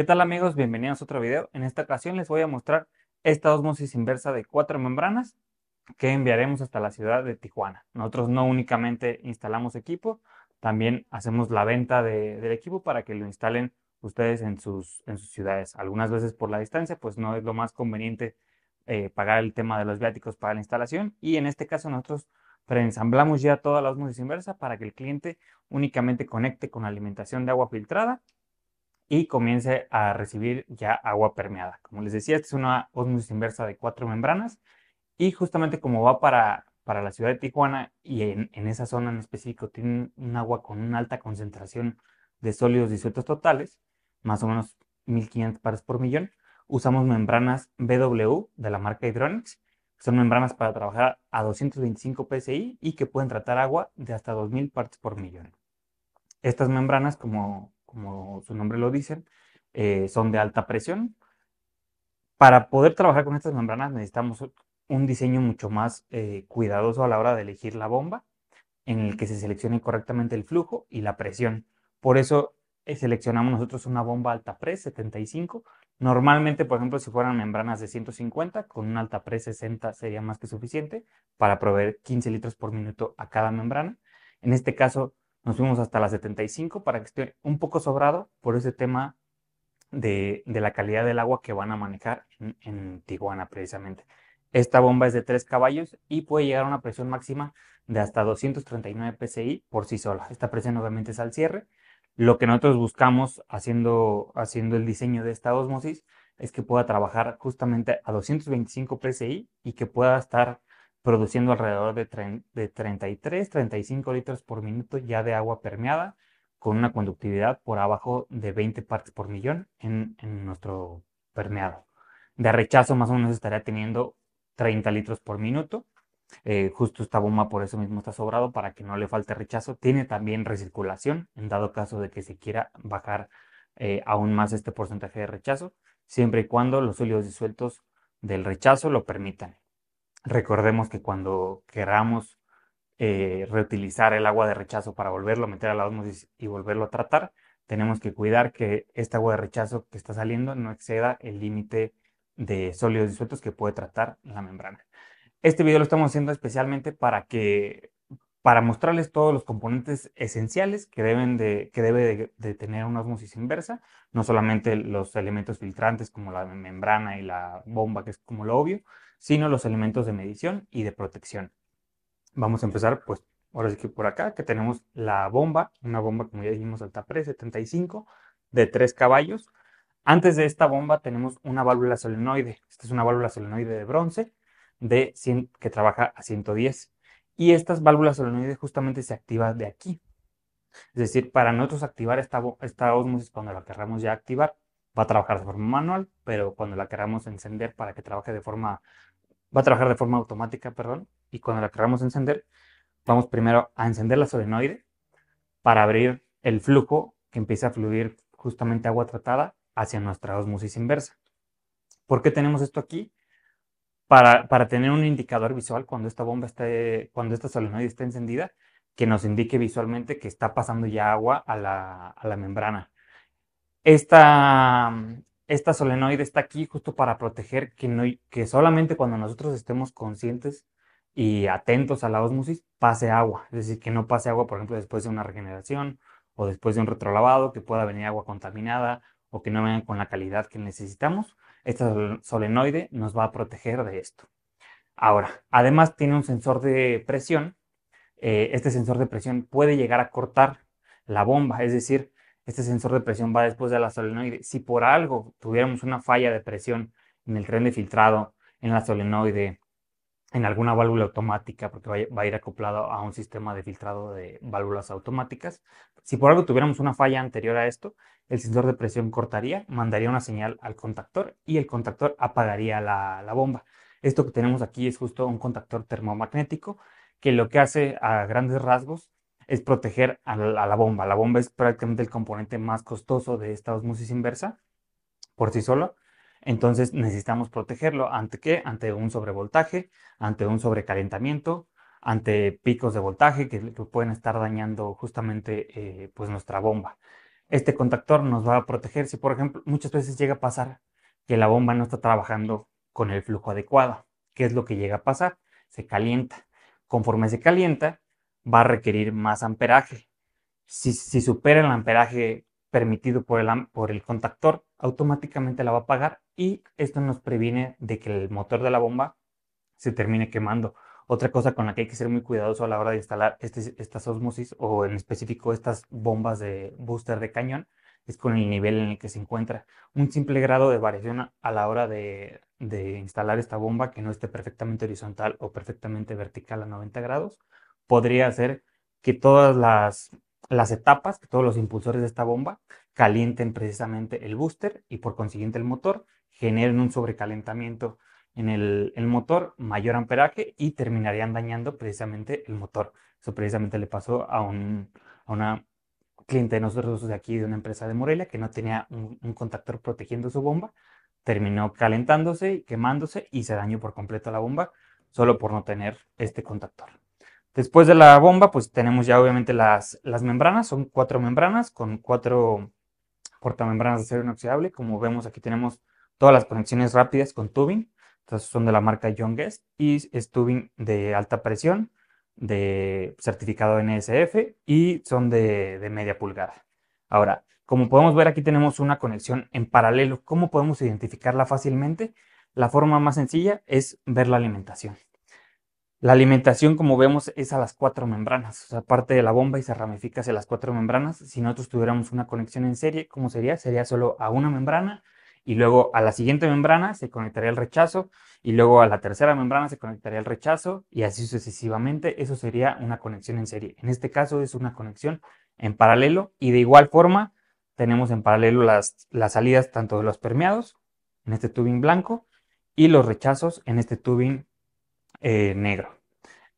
¿Qué tal amigos? Bienvenidos a otro video. En esta ocasión les voy a mostrar esta osmosis inversa de cuatro membranas que enviaremos hasta la ciudad de Tijuana. Nosotros no únicamente instalamos equipo, también hacemos la venta del equipo para que lo instalen ustedes en sus, en sus ciudades. Algunas veces por la distancia, pues no es lo más conveniente eh, pagar el tema de los viáticos para la instalación y en este caso nosotros preensamblamos ya toda la osmosis inversa para que el cliente únicamente conecte con alimentación de agua filtrada y comience a recibir ya agua permeada. Como les decía, esta es una osmosis inversa de cuatro membranas y justamente como va para, para la ciudad de Tijuana y en, esa zona en específico tiene un agua con una alta concentración de sólidos disueltos totales, más o menos 1500 pares por millón, usamos membranas BW de la marca Hydronics. Son membranas para trabajar a 225 psi y que pueden tratar agua de hasta 2000 partes por millón. Estas membranas, como como su nombre lo dice, eh, son de alta presión. Para poder trabajar con estas membranas necesitamos un diseño mucho más eh, cuidadoso a la hora de elegir la bomba, en el que se seleccione correctamente el flujo y la presión. Por eso eh, seleccionamos nosotros una bomba alta press 75. Normalmente, por ejemplo, si fueran membranas de 150, con una alta press 60 sería más que suficiente para proveer 15 litros por minuto a cada membrana. En este caso, nos fuimos hasta las 75 para que esté un poco sobrado por ese tema de, la calidad del agua que van a manejar en, Tijuana precisamente. Esta bomba es de 3 caballos y puede llegar a una presión máxima de hasta 239 psi por sí sola. Esta presión obviamente es al cierre. Lo que nosotros buscamos haciendo, haciendo el diseño de esta osmosis es que pueda trabajar justamente a 225 psi y que pueda estar produciendo alrededor de, 33, 35 litros por minuto ya de agua permeada, con una conductividad por abajo de 20 partes por millón en, nuestro permeado. De rechazo más o menos estaría teniendo 30 litros por minuto. Eh, justo esta bomba por eso mismo está sobrado para que no le falte rechazo. Tiene también recirculación en dado caso de que se quiera bajar eh, aún más este porcentaje de rechazo, siempre y cuando los sólidos disueltos del rechazo lo permitan. Recordemos que cuando queramos eh, reutilizar el agua de rechazo para volverlo a meter a la osmosis y volverlo a tratar, tenemos que cuidar que esta agua de rechazo que está saliendo no exceda el límite de sólidos disueltos que puede tratar la membrana. Este video lo estamos haciendo especialmente para que para mostrarles todos los componentes esenciales que, deben de, que debe de, tener una osmosis inversa, no solamente los elementos filtrantes como la membrana y la bomba, que es como lo obvio, sino los elementos de medición y de protección. Vamos a empezar, pues, ahora sí que por acá, que tenemos la bomba, una bomba, como ya dijimos, Pre 75, de 3 caballos. Antes de esta bomba tenemos una válvula solenoide. Esta es una válvula solenoide de bronce de 100, que trabaja a 110. Y estas válvulas solenoides justamente se activan de aquí. Es decir, para nosotros activar esta, esta osmosis cuando la querramos ya activar, va a trabajar de forma manual, pero cuando la queramos encender para que trabaje de forma va a trabajar de forma automática, perdón, y cuando la queramos encender, vamos primero a encender la solenoide para abrir el flujo que empieza a fluir justamente agua tratada hacia nuestra osmosis inversa. ¿Por qué tenemos esto aquí? Para, para tener un indicador visual cuando esta bomba esté, cuando esta solenoide esté encendida, que nos indique visualmente que está pasando ya agua a la, a la membrana. Esta, esta solenoide está aquí justo para proteger que, no, que solamente cuando nosotros estemos conscientes y atentos a la osmosis pase agua. Es decir, que no pase agua, por ejemplo, después de una regeneración o después de un retrolavado, que pueda venir agua contaminada o que no venga con la calidad que necesitamos. Esta solenoide nos va a proteger de esto. Ahora, además tiene un sensor de presión. Eh, este sensor de presión puede llegar a cortar la bomba, es decir, este sensor de presión va después de la solenoide. Si por algo tuviéramos una falla de presión en el tren de filtrado, en la solenoide, en alguna válvula automática, porque va a ir acoplado a un sistema de filtrado de válvulas automáticas. Si por algo tuviéramos una falla anterior a esto, el sensor de presión cortaría, mandaría una señal al contactor y el contactor apagaría la, la bomba. Esto que tenemos aquí es justo un contactor termomagnético que lo que hace a grandes rasgos es proteger a la, bomba. La bomba es prácticamente el componente más costoso de esta osmosis inversa por sí solo. Entonces necesitamos protegerlo ante qué? Ante un sobrevoltaje, ante un sobrecalentamiento, ante picos de voltaje que, pueden estar dañando justamente eh, pues nuestra bomba. Este contactor nos va a proteger si, por ejemplo, muchas veces llega a pasar que la bomba no está trabajando con el flujo adecuado. ¿Qué es lo que llega a pasar? Se calienta. Conforme se calienta, va a requerir más amperaje. Si, supera el amperaje permitido por el, por el contactor, automáticamente la va a apagar y esto nos previene de que el motor de la bomba se termine quemando. Otra cosa con la que hay que ser muy cuidadoso a la hora de instalar este, estas osmosis o en específico estas bombas de booster de cañón es con el nivel en el que se encuentra. Un simple grado de variación a la hora de, de instalar esta bomba que no esté perfectamente horizontal o perfectamente vertical a 90 grados podría hacer que todas las, las etapas, que todos los impulsores de esta bomba calienten precisamente el booster y por consiguiente el motor, generen un sobrecalentamiento en el, motor, mayor amperaje y terminarían dañando precisamente el motor. Eso precisamente le pasó a, un, a una cliente de nosotros de aquí, de una empresa de Morelia, que no tenía un, un contactor protegiendo su bomba, terminó calentándose quemándose y se dañó por completo la bomba solo por no tener este contactor. Después de la bomba, pues tenemos ya obviamente las, las membranas, son cuatro membranas con cuatro portamembranas de acero inoxidable. Como vemos aquí tenemos todas las conexiones rápidas con tubing, estas son de la marca John Guest y es tubing de alta presión, de certificado NSF y son de, de media pulgada. Ahora, como podemos ver aquí tenemos una conexión en paralelo. ¿Cómo podemos identificarla fácilmente? La forma más sencilla es ver la alimentación. La alimentación, como vemos, es a las cuatro membranas, o sea, de la bomba y se ramifica hacia las cuatro membranas. Si nosotros tuviéramos una conexión en serie, ¿cómo sería? Sería solo a una membrana y luego a la siguiente membrana se conectaría el rechazo y luego a la tercera membrana se conectaría el rechazo y así sucesivamente. Eso sería una conexión en serie. En este caso es una conexión en paralelo y de igual forma tenemos en paralelo las, las salidas tanto de los permeados en este tubing blanco y los rechazos en este tubing eh, negro.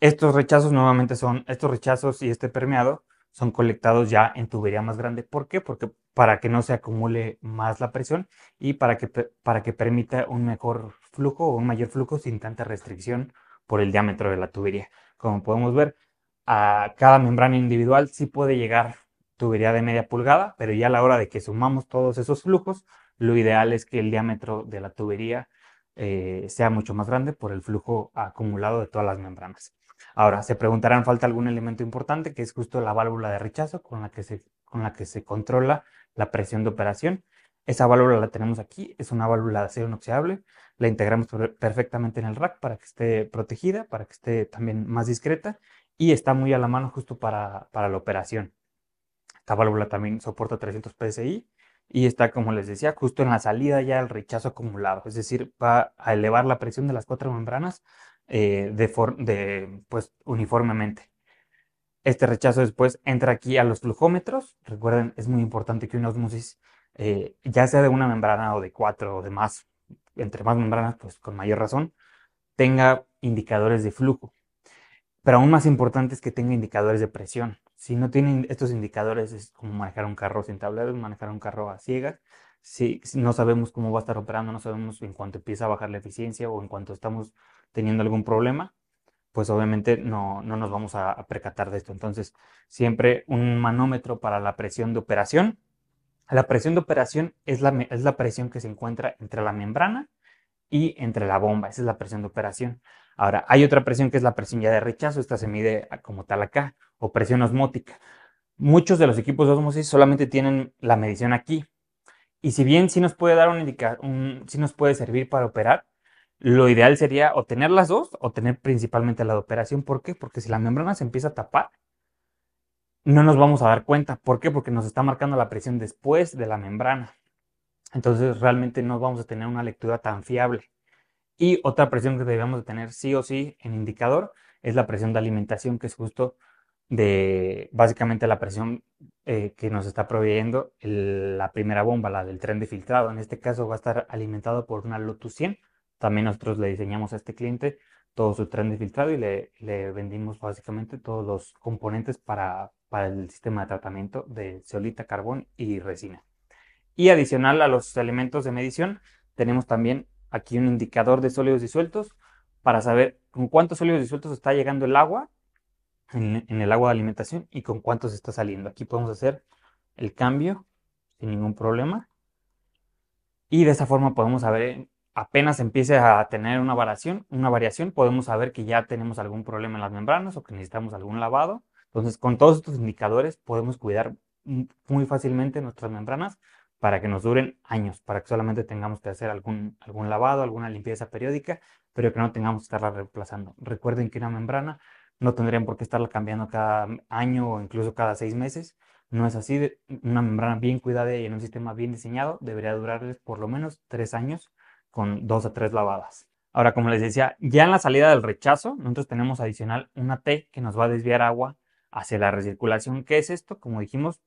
Estos rechazos nuevamente son, estos rechazos y este permeado son colectados ya en tubería más grande. ¿Por qué? Porque para que no se acumule más la presión y para que, para que permita un mejor flujo o un mayor flujo sin tanta restricción por el diámetro de la tubería. Como podemos ver, a cada membrana individual sí puede llegar tubería de media pulgada, pero ya a la hora de que sumamos todos esos flujos, lo ideal es que el diámetro de la tubería eh, sea mucho más grande por el flujo acumulado de todas las membranas. Ahora, se preguntarán, ¿falta algún elemento importante? Que es justo la válvula de rechazo con la que se, con la que se controla la presión de operación. Esa válvula la tenemos aquí, es una válvula de acero inoxidable. La integramos perfectamente en el rack para que esté protegida, para que esté también más discreta y está muy a la mano justo para, para la operación. Esta válvula también soporta 300 PSI y está, como les decía, justo en la salida ya el rechazo acumulado, es decir, va a elevar la presión de las cuatro membranas eh, de, pues, uniformemente. Este rechazo después entra aquí a los flujómetros. Recuerden, es muy importante que una osmosis, eh, ya sea de una membrana o de cuatro o de más, entre más membranas, pues con mayor razón, tenga indicadores de flujo. Pero aún más importante es que tenga indicadores de presión. Si no tienen estos indicadores, es como manejar un carro sin tableros, manejar un carro a ciegas. Si, no sabemos cómo va a estar operando, no sabemos en cuanto empieza a bajar la eficiencia o en cuanto estamos teniendo algún problema, pues obviamente no, no nos vamos a, percatar de esto. Entonces, siempre un manómetro para la presión de operación. La presión de operación es la, es la presión que se encuentra entre la membrana y entre la bomba. Esa es la presión de operación. Ahora, hay otra presión que es la presión ya de rechazo. Esta se mide como tal acá o presión osmótica. Muchos de los equipos de osmosis solamente tienen la medición aquí. Y si bien sí nos puede dar un indicador, sí nos puede servir para operar, lo ideal sería o tener las dos o tener principalmente la de operación. ¿Por qué? Porque si la membrana se empieza a tapar, no nos vamos a dar cuenta. ¿Por qué? Porque nos está marcando la presión después de la membrana. Entonces realmente no vamos a tener una lectura tan fiable. Y otra presión que debemos de tener sí o sí en indicador es la presión de alimentación, que es justo de básicamente la presión eh, que nos está proveyendo la primera bomba, la del tren de filtrado. En este caso va a estar alimentado por una Lotus 100. También nosotros le diseñamos a este cliente todo su tren de filtrado y le, vendimos básicamente todos los componentes para, para el sistema de tratamiento de ceolita, carbón y resina. Y adicional a los elementos de medición, tenemos también aquí un indicador de sólidos disueltos para saber con cuántos sólidos disueltos está llegando el agua en, el agua de alimentación y con cuántos está saliendo. Aquí podemos hacer el cambio sin ningún problema. Y de esa forma podemos saber, apenas empiece a tener una variación, una variación, podemos saber que ya tenemos algún problema en las membranas o que necesitamos algún lavado. Entonces, con todos estos indicadores podemos cuidar muy fácilmente nuestras membranas para que nos duren años, para que solamente tengamos que hacer algún, algún lavado, alguna limpieza periódica, pero que no tengamos que estarla reemplazando. Recuerden que una membrana no tendrían por qué estarla cambiando cada año o incluso cada seis meses. No es así. Una membrana bien cuidada y en un sistema bien diseñado debería durarles por lo menos tres años con dos a tres lavadas. Ahora, como les decía, ya en la salida del rechazo, nosotros tenemos adicional una T que nos va a desviar agua hacia la recirculación. ¿Qué es esto? Como dijimos,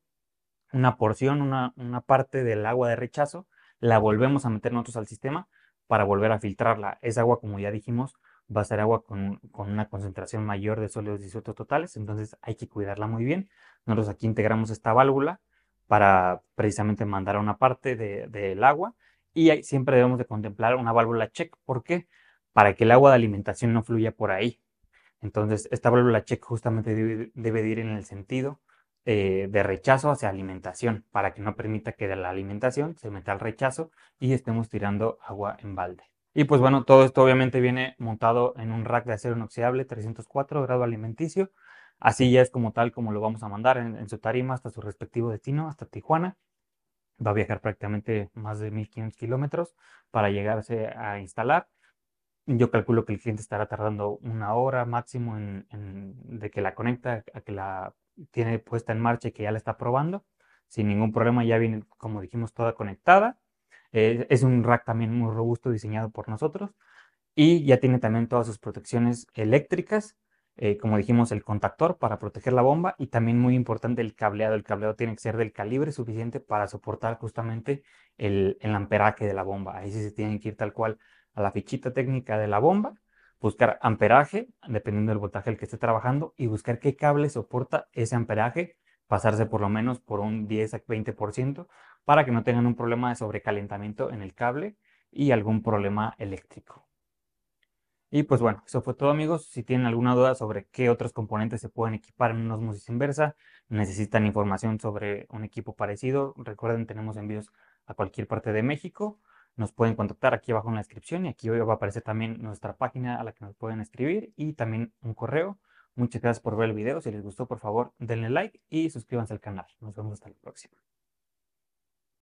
una porción, una, parte del agua de rechazo, la volvemos a meter nosotros al sistema para volver a filtrarla. Esa agua, como ya dijimos, va a ser agua con, una concentración mayor de sólidos disueltos totales, entonces hay que cuidarla muy bien. Nosotros aquí integramos esta válvula para precisamente mandar a una parte del agua y siempre debemos de contemplar una válvula check. ¿Por qué? Para que el agua de alimentación no fluya por ahí. Entonces, esta válvula check justamente debe, debe de ir en el sentido eh, de rechazo hacia alimentación para que no permita que de la alimentación se meta al rechazo y estemos tirando agua en balde. Y pues bueno, todo esto obviamente viene montado en un rack de acero inoxidable 304 grado alimenticio. Así ya es como tal como lo vamos a mandar en, su tarima hasta su respectivo destino, hasta Tijuana. Va a viajar prácticamente más de 1500 kilómetros para llegarse a instalar. Yo calculo que el cliente estará tardando una hora máximo en, de que la conecta a que la tiene puesta en marcha y que ya la está probando. Sin ningún problema, ya viene, como dijimos, toda conectada. Eh, es un rack también muy robusto diseñado por nosotros. Y ya tiene también todas sus protecciones eléctricas. Eh, como dijimos, el contactor para proteger la bomba y también muy importante el cableado. El cableado tiene que ser del calibre suficiente para soportar justamente el, el amperaje de la bomba. Ahí sí se tienen que ir tal cual a la fichita técnica de la bomba buscar amperaje, dependiendo del voltaje al que esté trabajando, y buscar qué cable soporta ese amperaje, pasarse por lo menos por un 10 a 20% para que no tengan un problema de sobrecalentamiento en el cable y algún problema eléctrico. Y pues bueno, eso fue todo amigos. Si tienen alguna duda sobre qué otros componentes se pueden equipar en un osmosis inversa, necesitan información sobre un equipo parecido, recuerden tenemos envíos a cualquier parte de México nos pueden contactar aquí abajo en la descripción y aquí hoy va a aparecer también nuestra página a la que nos pueden escribir y también un correo. Muchas gracias por ver el video. Si les gustó, por favor, denle like y suscríbanse al canal. Nos vemos hasta la próxima.